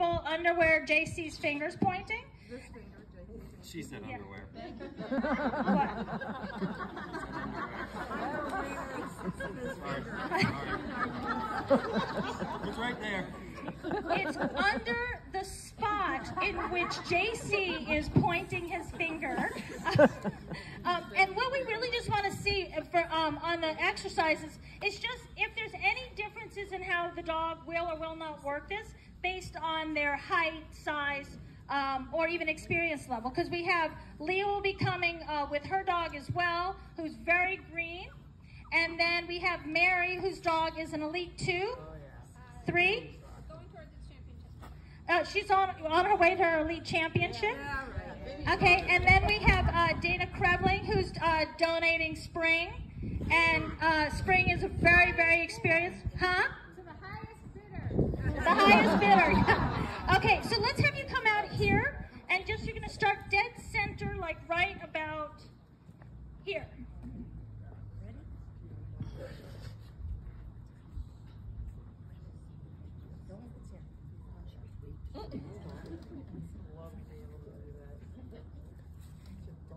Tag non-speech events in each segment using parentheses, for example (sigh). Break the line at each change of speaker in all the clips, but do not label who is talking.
people under where JC's finger's pointing?
This finger, JC.
She said
Yeah.
underwear. (laughs) It's right there.
It's under the spot in which JC is pointing his finger. (laughs) um, and what we really just want to see for um, on the exercises is just if there's any differences in how the dog will or will not work this based on their height, size, um, or even experience level. Because we have Leah will be coming uh, with her dog as well, who's very green. And then we have Mary, whose dog is an Elite 2. Three.
Going towards the championship.
Uh, she's on on her way to her elite championship. Okay, and then we have uh, Dana Krebling, who's uh, donating Spring, and uh, Spring is a very, very experienced, huh?
To the highest bidder.
The highest bidder. Okay, so let's have you come out here, and just you're gonna start dead center, like right about here. Ready?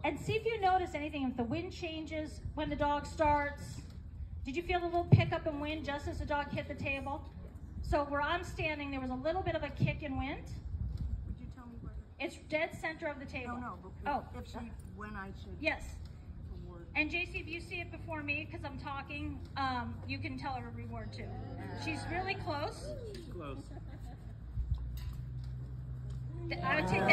And see if you notice anything, if the wind changes when the dog starts. Did you feel the little pickup in wind just as the dog hit the table? So where I'm standing, there was a little bit of a kick and wind.
Would you tell me where?
It's dead center of the table.
No, no, but
Oh,
if she, when I should.
yes.
Award.
And JC, if you see it before me, because I'm talking, um, you can tell her a reward too. She's really close.
Close.
I would take that. Yeah.